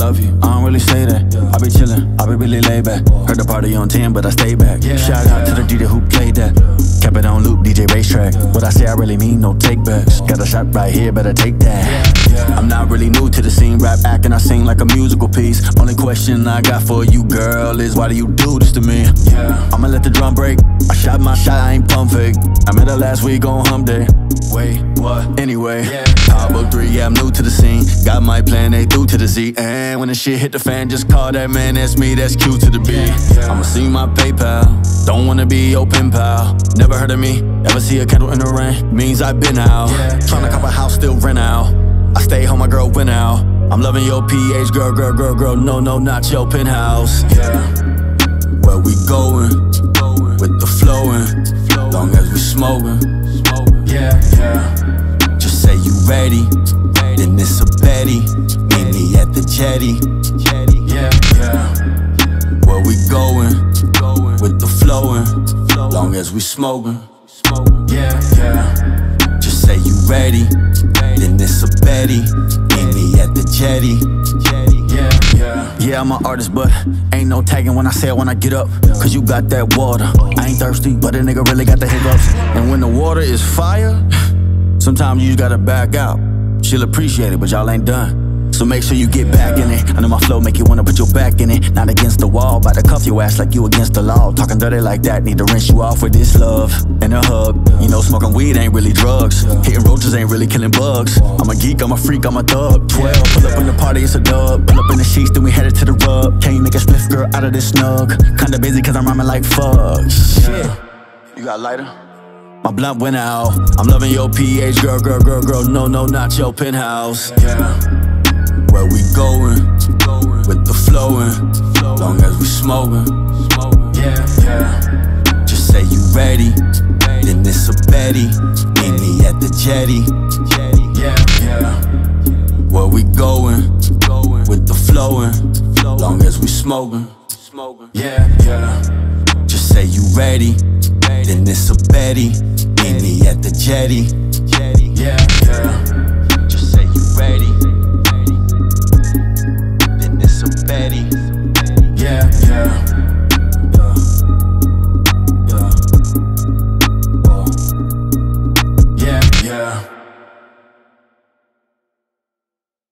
love you. I don't really say that. I be chillin', I be really laid back. Heard the party on 10, but I stay back. Shout out to the DJ who played that. Kept it on loop, DJ racetrack. What I say, I really mean no take backs. Got a shot right here, better take that. I'm not really new to the scene, rap acting, I sing like a musical piece. Only question I got for you, girl, is why do you do this to me? I'ma let the drum break. I shot my shot, I ain't pump fake. I met her last week on hump day. Wait, what? Anyway, I book three, yeah, I'm new to the scene. Got my plan A through to the Z. And when the shit hit the fan, just call that man, that's me, that's Q to the B. I'ma see my PayPal. Don't wanna be your pen pal. Never heard of me, ever see a candle in the rain? Means I've been out. Tryna cop a house, still rent out. I stay home, my girl went out. I'm loving your PH, girl, girl, girl, girl. No, no, not your penthouse. Yeah. Where we going? With the flowing. Long as we smoking. Yeah, yeah. Just say you ready. Then it's a Betty. Meet me at the jetty. Yeah, yeah. Where we going? With the flowing. Long as we smoking. Yeah, yeah. Just say you ready. Then it's a Betty. Meet me at the jetty. Yeah, yeah. I'm an artist, but ain't no tagging when I say it when I get up. Cause you got that water. I ain't thirsty, but a nigga really got the hiccups. And when the water is fire, sometimes you just gotta back out. She'll appreciate it, but y'all ain't done. So make sure you get back in it. I know my flow make you wanna put your back in it. Not against the wall, about to cuff your ass like you against the law. Talking dirty like that, need to rinse you off with this love and a hug. You know, smoking weed ain't really drugs. Roaches ain't really killing bugs. I'm a geek, I'm a freak, I'm a thug. 12, pull up in the party, it's a dub. Pull up in the sheets, then we headed to the rub. Can you make a spliff girl out of this snug? Kinda busy cause I'm rhyming like fuck. Shit. You got lighter? My blunt went out. I'm loving your PH, girl, girl, girl, girl. No, no, not your penthouse. Yeah. Where we going? With the flowing. Long as we smoking. Yeah, yeah. Just say you ready. Then it's a Betty. Meet me at the jetty. Yeah, yeah. Where we going? With the flowing. Long as we smoking. Yeah, yeah. Just say you ready. Then it's a Betty. Meet me at the jetty. Yeah, yeah.